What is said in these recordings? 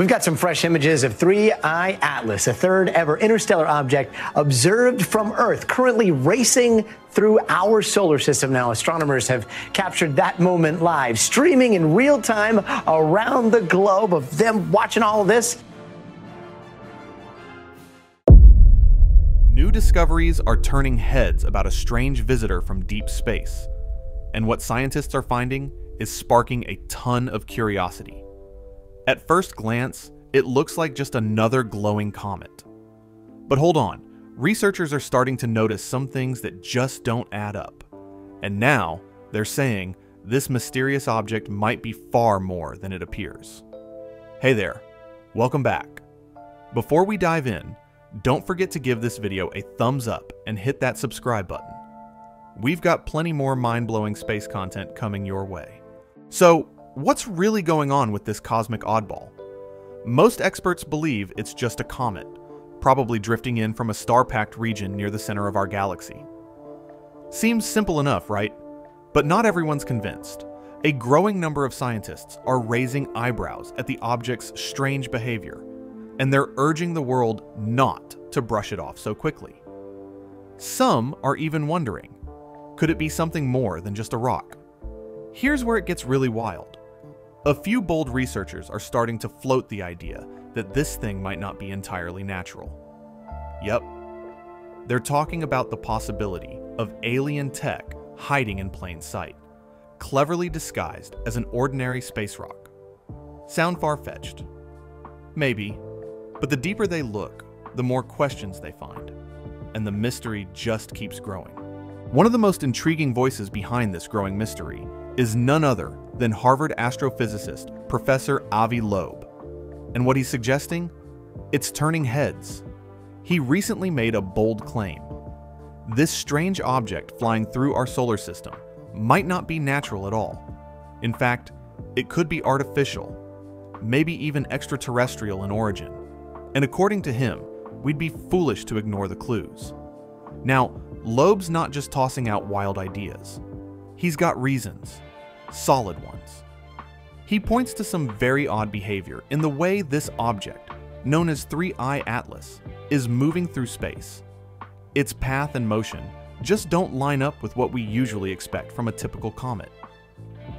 We've got some fresh images of 3I Atlas, a third ever interstellar object observed from Earth, currently racing through our solar system. Now, astronomers have captured that moment live, streaming in real time around the globe of them watching all of this. New discoveries are turning heads about a strange visitor from deep space. And what scientists are finding is sparking a ton of curiosity. At first glance, it looks like just another glowing comet. But hold on, researchers are starting to notice some things that just don't add up. And now, they're saying this mysterious object might be far more than it appears. Hey there, welcome back. Before we dive in, don't forget to give this video a thumbs up and hit that subscribe button. We've got plenty more mind-blowing space content coming your way. So, What's really going on with this cosmic oddball? Most experts believe it's just a comet, probably drifting in from a star-packed region near the center of our galaxy. Seems simple enough, right? But not everyone's convinced. A growing number of scientists are raising eyebrows at the object's strange behavior, and they're urging the world not to brush it off so quickly. Some are even wondering, could it be something more than just a rock? Here's where it gets really wild. A few bold researchers are starting to float the idea that this thing might not be entirely natural. Yep, they're talking about the possibility of alien tech hiding in plain sight, cleverly disguised as an ordinary space rock. Sound far-fetched? Maybe, but the deeper they look, the more questions they find, and the mystery just keeps growing. One of the most intriguing voices behind this growing mystery is none other than Harvard astrophysicist Professor Avi Loeb. And what he's suggesting? It's turning heads. He recently made a bold claim. This strange object flying through our solar system might not be natural at all. In fact, it could be artificial, maybe even extraterrestrial in origin. And according to him, we'd be foolish to ignore the clues. Now, Loeb's not just tossing out wild ideas. He's got reasons, solid ones. He points to some very odd behavior in the way this object, known as 3I Atlas, is moving through space. Its path and motion just don't line up with what we usually expect from a typical comet.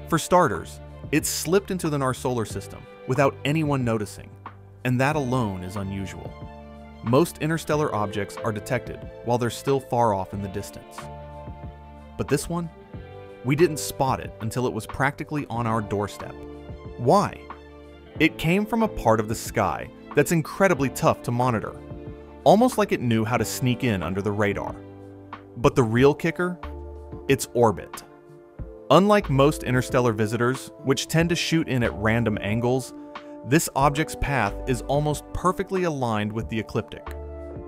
For starters, it slipped into the, our solar system without anyone noticing, and that alone is unusual. Most interstellar objects are detected while they're still far off in the distance. But this one? We didn't spot it until it was practically on our doorstep. Why? It came from a part of the sky that's incredibly tough to monitor, almost like it knew how to sneak in under the radar. But the real kicker? Its orbit. Unlike most interstellar visitors, which tend to shoot in at random angles, this object's path is almost perfectly aligned with the ecliptic,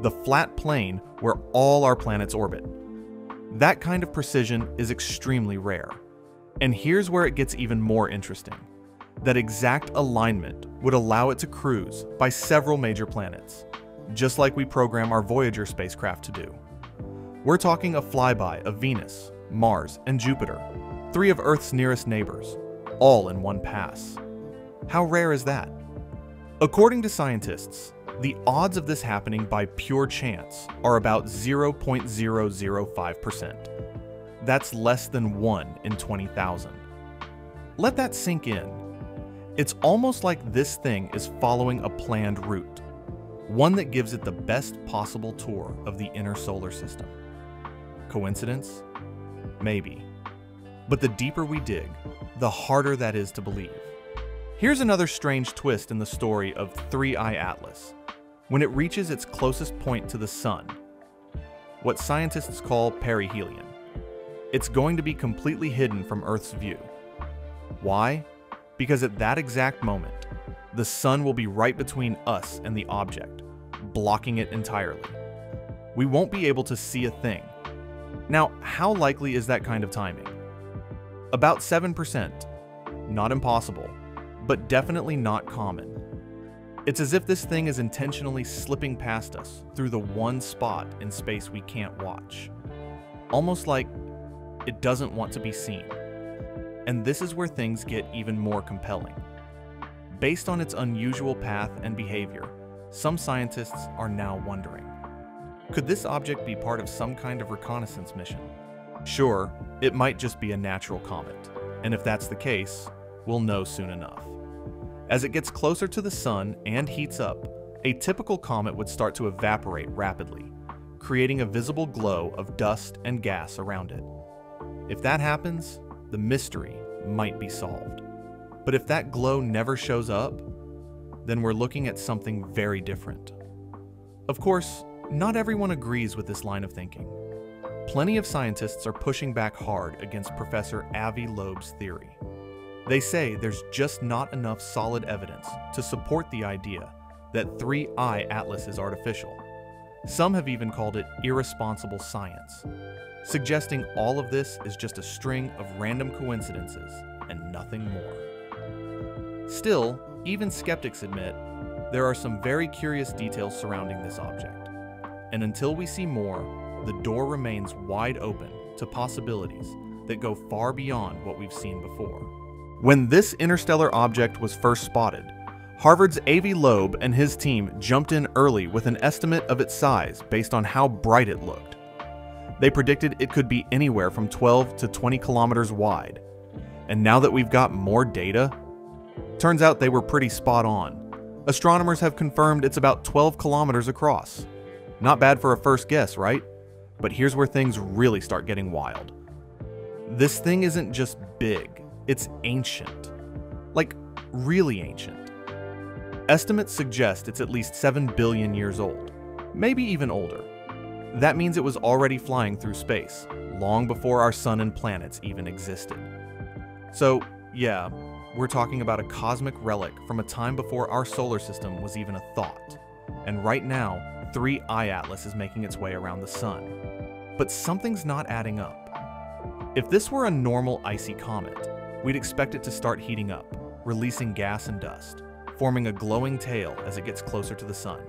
the flat plane where all our planets orbit. That kind of precision is extremely rare. And here's where it gets even more interesting. That exact alignment would allow it to cruise by several major planets, just like we program our Voyager spacecraft to do. We're talking a flyby of Venus, Mars, and Jupiter, three of Earth's nearest neighbors, all in one pass. How rare is that? According to scientists, the odds of this happening by pure chance are about 0.005%. That's less than 1 in 20,000. Let that sink in. It's almost like this thing is following a planned route, one that gives it the best possible tour of the inner solar system. Coincidence? Maybe. But the deeper we dig, the harder that is to believe. Here's another strange twist in the story of 3I Atlas when it reaches its closest point to the Sun, what scientists call perihelion. It's going to be completely hidden from Earth's view. Why? Because at that exact moment, the Sun will be right between us and the object, blocking it entirely. We won't be able to see a thing. Now, how likely is that kind of timing? About 7%. Not impossible, but definitely not common. It's as if this thing is intentionally slipping past us through the one spot in space we can't watch. Almost like it doesn't want to be seen. And this is where things get even more compelling. based on its unusual path and behavior, some scientists are now wondering could this object be part of some kind of reconnaissance mission? Sure, it might just be a natural comet, and if that's the case, we'll know soon enough. As it gets closer to the sun and heats up, a typical comet would start to evaporate rapidly, creating a visible glow of dust and gas around it. If that happens, the mystery might be solved. But if that glow never shows up, then we're looking at something very different. Of course, not everyone agrees with this line of thinking. Plenty of scientists are pushing back hard against Professor Avi Loeb's theory. They say there's just not enough solid evidence to support the idea that 3I Atlas is artificial. Some have even called it irresponsible science, suggesting all of this is just a string of random coincidences and nothing more. Still, even skeptics admit there are some very curious details surrounding this object. And until we see more, the door remains wide open to possibilities that go far beyond what we've seen before. When this interstellar object was first spotted, Harvard's Avi Loeb and his team jumped in early with an estimate of its size based on how bright it looked. They predicted it could be anywhere from 12 to 20 kilometers wide. And now that we've got more data, turns out they were pretty spot on. Astronomers have confirmed it's about 12 kilometers across. Not bad for a first guess, right? But here's where things really start getting wild. This thing isn't just big, it's ancient. Like, really ancient. Estimates suggest it's at least 7 billion years old, maybe even older. That means it was already flying through space, long before our sun and planets even existed. So, yeah, we're talking about a cosmic relic from a time before our solar system was even a thought. And right now, 3I Atlas is making its way around the sun. But something's not adding up. If this were a normal icy comet, we'd expect it to start heating up, releasing gas and dust, forming a glowing tail as it gets closer to the sun.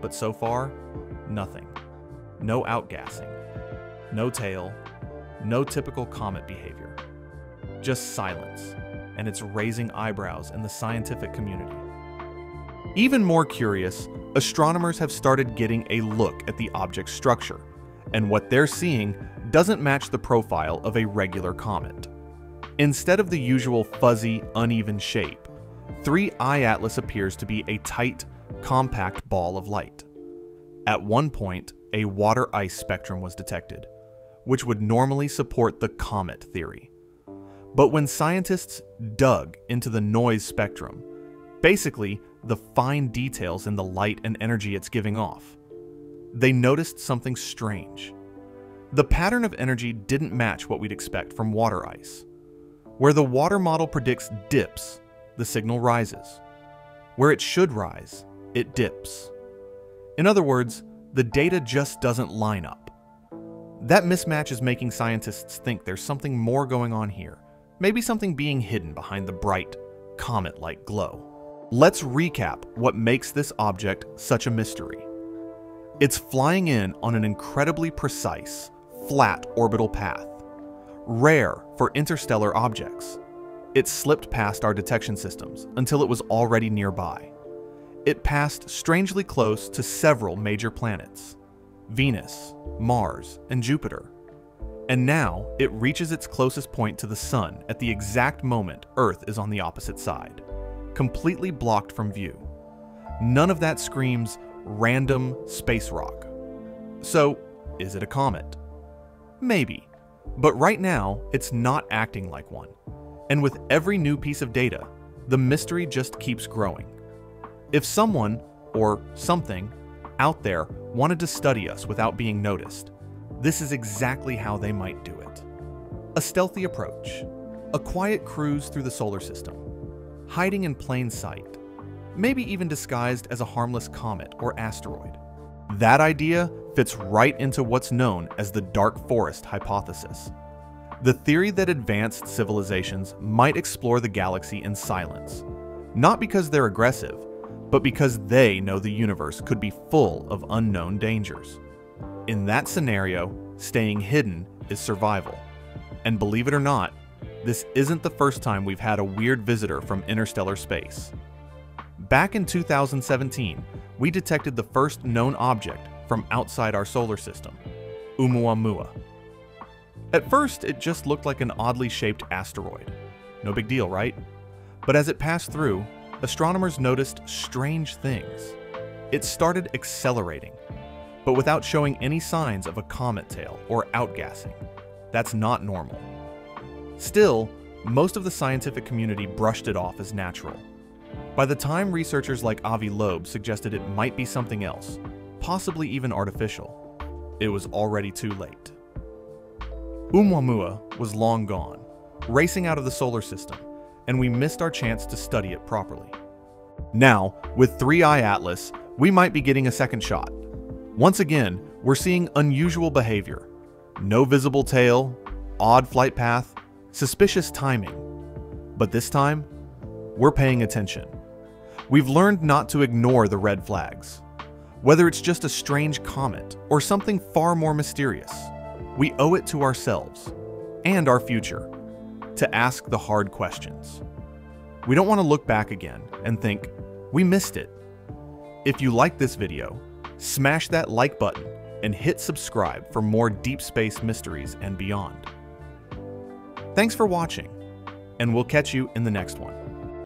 But so far, nothing. No outgassing, no tail, no typical comet behavior. Just silence, and it's raising eyebrows in the scientific community. Even more curious, astronomers have started getting a look at the object's structure, and what they're seeing doesn't match the profile of a regular comet. Instead of the usual fuzzy, uneven shape, 3I Atlas appears to be a tight, compact ball of light. At one point, a water ice spectrum was detected, which would normally support the comet theory. But when scientists dug into the noise spectrum, basically the fine details in the light and energy it's giving off, they noticed something strange. The pattern of energy didn't match what we'd expect from water ice. Where the water model predicts dips, the signal rises. Where it should rise, it dips. In other words, the data just doesn't line up. That mismatch is making scientists think there's something more going on here, maybe something being hidden behind the bright, comet like glow. Let's recap what makes this object such a mystery. It's flying in on an incredibly precise, flat orbital path, rare for interstellar objects. It slipped past our detection systems until it was already nearby. It passed strangely close to several major planets Venus, Mars, and Jupiter. And now it reaches its closest point to the Sun at the exact moment Earth is on the opposite side completely blocked from view. None of that screams random space rock. So, is it a comet? Maybe. But right now, it's not acting like one. And with every new piece of data, the mystery just keeps growing. If someone, or something, out there wanted to study us without being noticed, this is exactly how they might do it. A stealthy approach, a quiet cruise through the solar system, hiding in plain sight, maybe even disguised as a harmless comet or asteroid. That idea fits right into what's known as the dark forest hypothesis. The theory that advanced civilizations might explore the galaxy in silence, not because they're aggressive, but because they know the universe could be full of unknown dangers. In that scenario, staying hidden is survival. And believe it or not, this isn't the first time we've had a weird visitor from interstellar space. Back in 2017, we detected the first known object from outside our solar system, Oumuamua. At first, it just looked like an oddly shaped asteroid. No big deal, right? But as it passed through, astronomers noticed strange things. It started accelerating, but without showing any signs of a comet tail or outgassing. That's not normal. Still, most of the scientific community brushed it off as natural. By the time researchers like Avi Loeb suggested it might be something else, possibly even artificial, it was already too late. Oumuamua was long gone, racing out of the solar system, and we missed our chance to study it properly. Now, with 3i Atlas, we might be getting a second shot. Once again, we're seeing unusual behavior. No visible tail, odd flight path, suspicious timing. But this time, we're paying attention. We've learned not to ignore the red flags. Whether it's just a strange comet or something far more mysterious, we owe it to ourselves and our future to ask the hard questions. We don't want to look back again and think, we missed it. If you like this video, smash that like button and hit subscribe for more deep space mysteries and beyond. Thanks for watching, and we'll catch you in the next one.